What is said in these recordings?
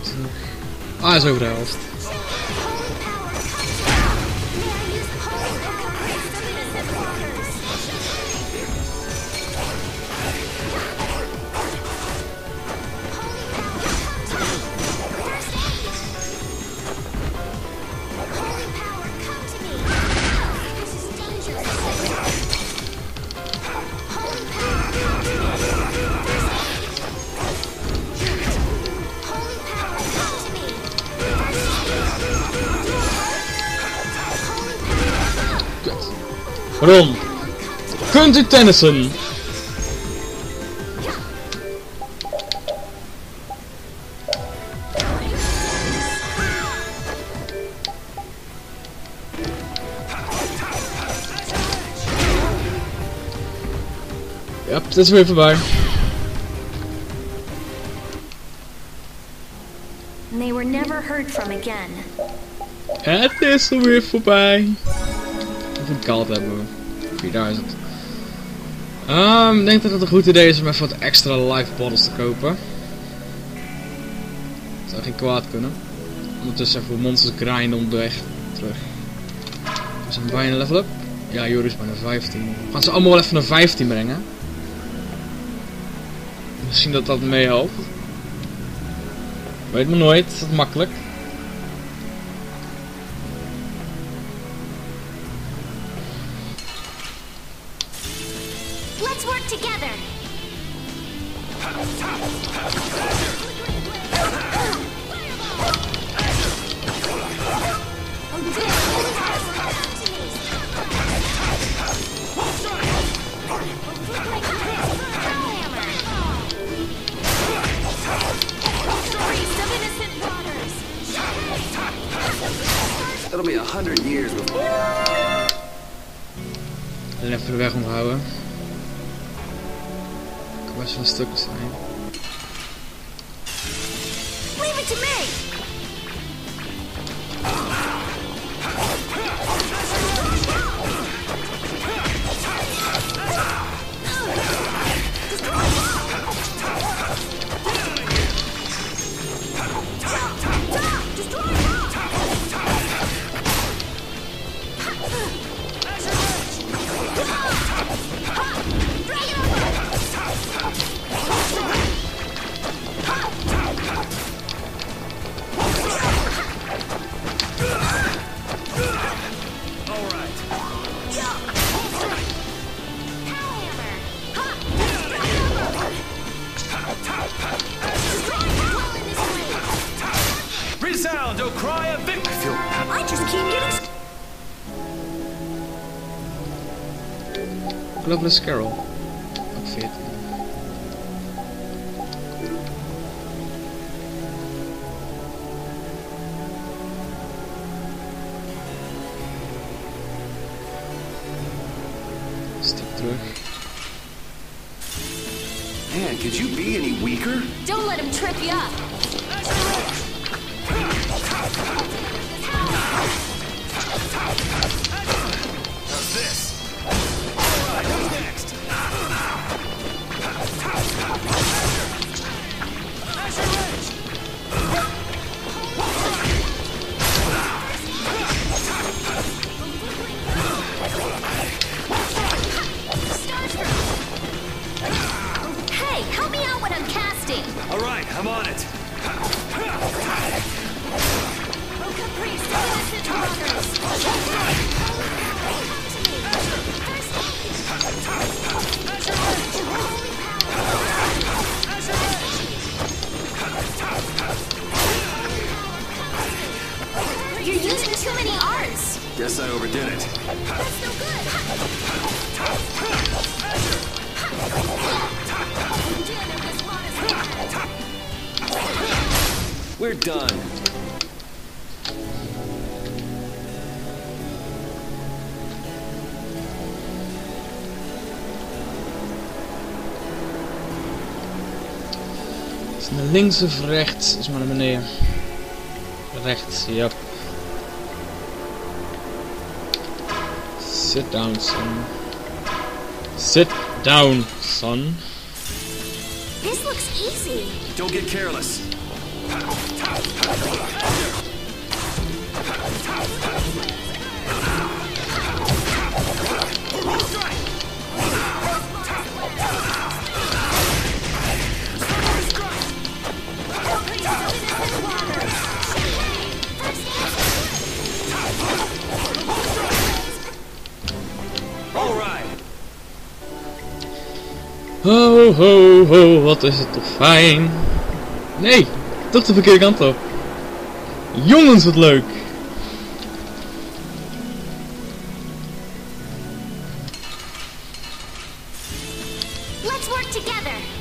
I Ah, is overhelft. Run. Quentin Tennyson. Yep, this way vorbei. And they were never heard from again. At this way bye Hoeveel geld hebben we? 4000. Ehm, ik denk dat het een goed idee is om even wat extra life bottles te kopen. Zou geen kwaad kunnen. Ondertussen even monsters grinden onderweg terug. We zijn bijna level up. Ja, Joris is bijna 15. Gaan ze allemaal wel even naar 15 brengen? Misschien dat dat meehelpt. Weet me nooit, dat is makkelijk. 100 years before. En even de weg omhouden. Ik kan best wel stuk zijn. Resound, O cry of victory! I just keep getting. st- Globalist Carol. Ook 14. Stuk terug. Man, could you be any weaker? Don't let him trip you up. Guess I overdid it. That's no good. We're done. Is naar links of rechts? Is maar naar beneden. Rechts, ja. Sit down, son. Sit down, son. This looks easy. Don't get careless. Ho, ho, wat is het toch fijn. Nee, toch de verkeerde kant op. Jongens, wat leuk. Let's work together.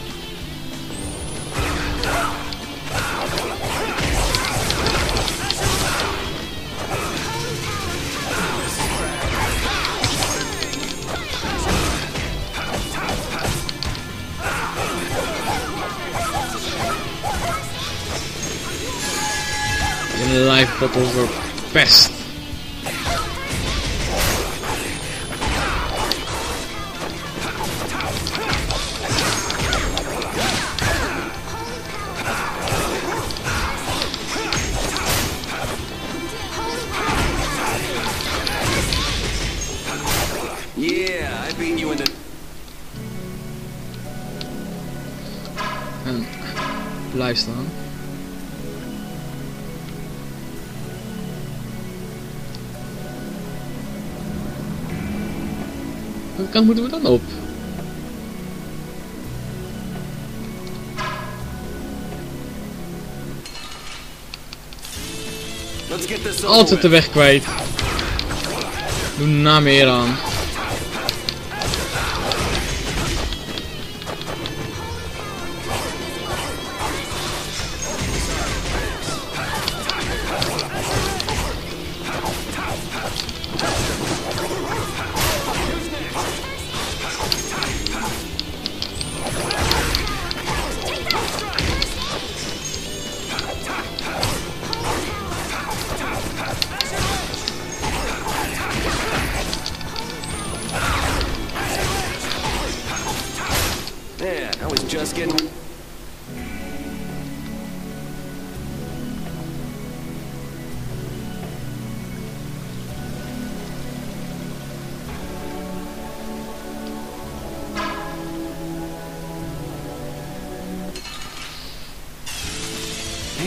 life bubbles were best Welke kant moeten we dan op? Altijd de weg kwijt. Doe na meer aan.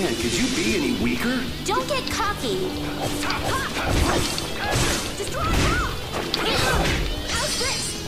Man, could you be any weaker? Don't get cocky. Destroy! How's this?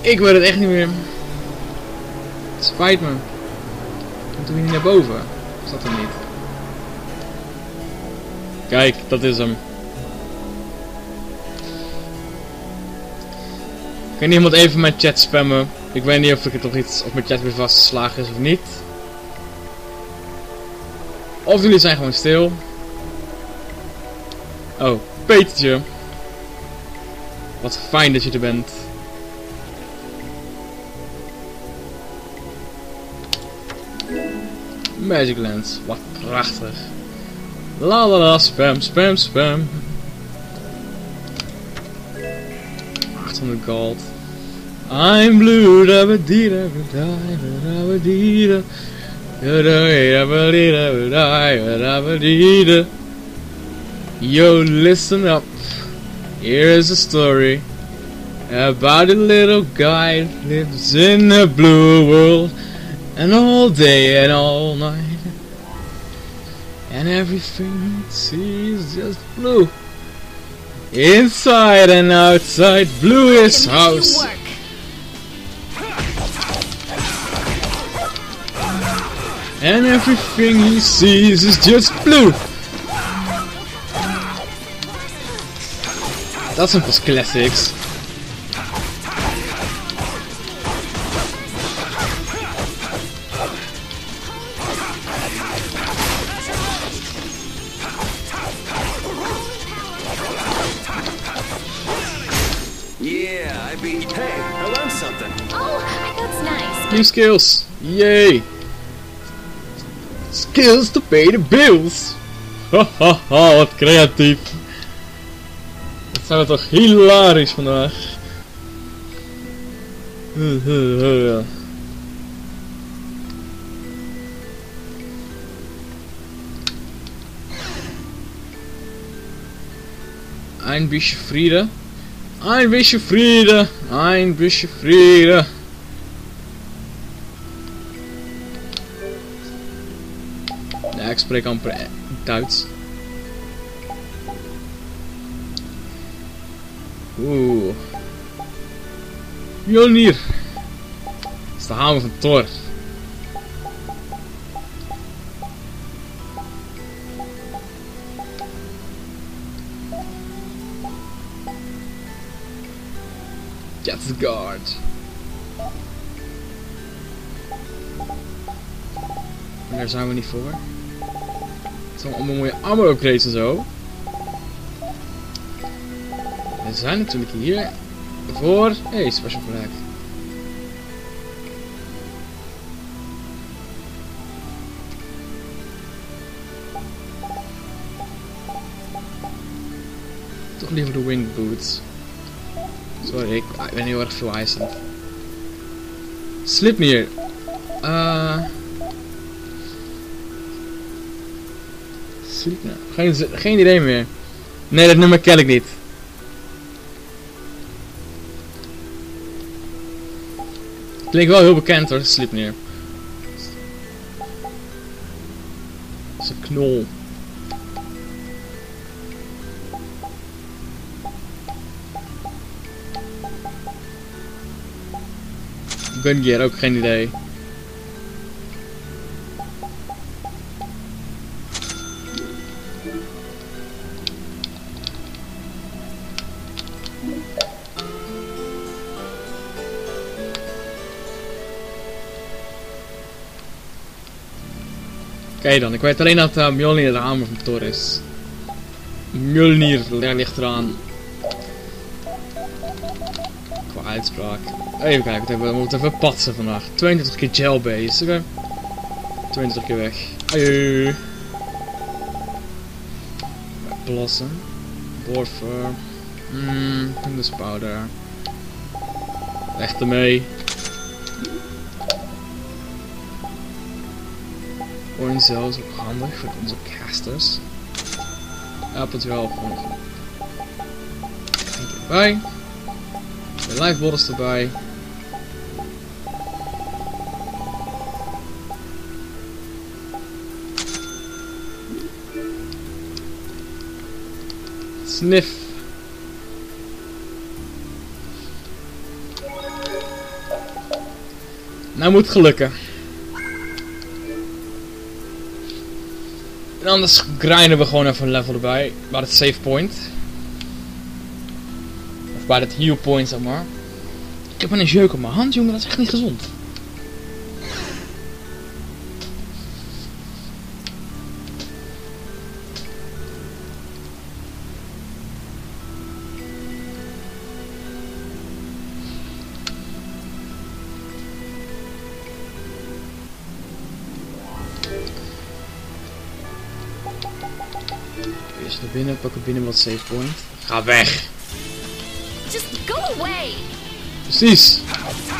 Ik weet het echt niet meer. Spijt me. Moeten we niet naar boven? Is dat er niet? Kijk, dat is hem. Kan iemand even mijn chat spammen? Ik weet niet of ik het nog iets op mijn chat weer vastgeslagen is of niet. Of jullie zijn gewoon stil. Oh, Petertje. Wat fijn dat je er bent. Magic Lens, wat prachtig. La la la, spam, spam, spam. 800 gold. I'm blue, da ba dee da ba die, da ba dee da. Da da ba dee da ba die, da ba dee da. Yo, listen up. Here is a story about a little guy lives in a blue world, and all day and all night, and everything he sees is just blue. Inside and outside, blue is Gonna make you house. And everything he sees is just blue. that's pas classics. Skills. Yay. Skills to pay the bills. Hahaha, wat creatief. Dat zijn we toch hilarisch vandaag. Ein bisschen Friede. Ein bisschen Friede. Ein bisschen Friede. Ja, ik spreek amper Duits. Oeh. Mjolnir. Dat is de hamer van Thor. Guard. Maar daar zijn we niet voor. Het zijn allemaal mooie armor upgrades en zo. We zijn natuurlijk hier voor... Hey, special flag. Toch liever de wing boots. Sorry, ik, ben heel erg veel eisend. Slipnir. Eh... Slipnir. Geen, geen idee meer. Nee, dat nummer ken ik niet. Klinkt wel heel bekend hoor, Slipnir. Dat is een knol. Gungear, ook geen idee. Oké dan, ik weet alleen dat uh, Mjolnir de hamer van Thor is. Mjolnir, daar ligt eraan. Qua uitspraak. Even kijken, we moeten even patsen vandaag. 22 keer gelbase, oké. 22 keer weg. Aju. Blossom. Borfer. Mmm, Fungus powder. Weg ermee. Orange Cell is ook handig voor onze casters. Appel 12 gewoon even. Eén keer erbij. De live bottles erbij. Sniff. Nou moet gelukken. Anders grinden we gewoon even een level erbij. Bij het save point. Of bij het heal point, zeg maar. Ik heb een jeuk op mijn hand, jongen. Dat is echt niet gezond. Binnen, pakken binnen wat save point. Ga weg! Just go away. Precies!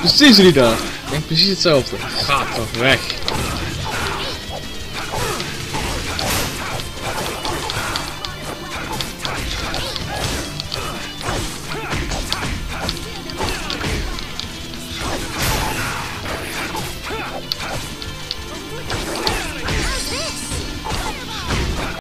Precies, Rita! Ik denk precies hetzelfde. Ga toch weg!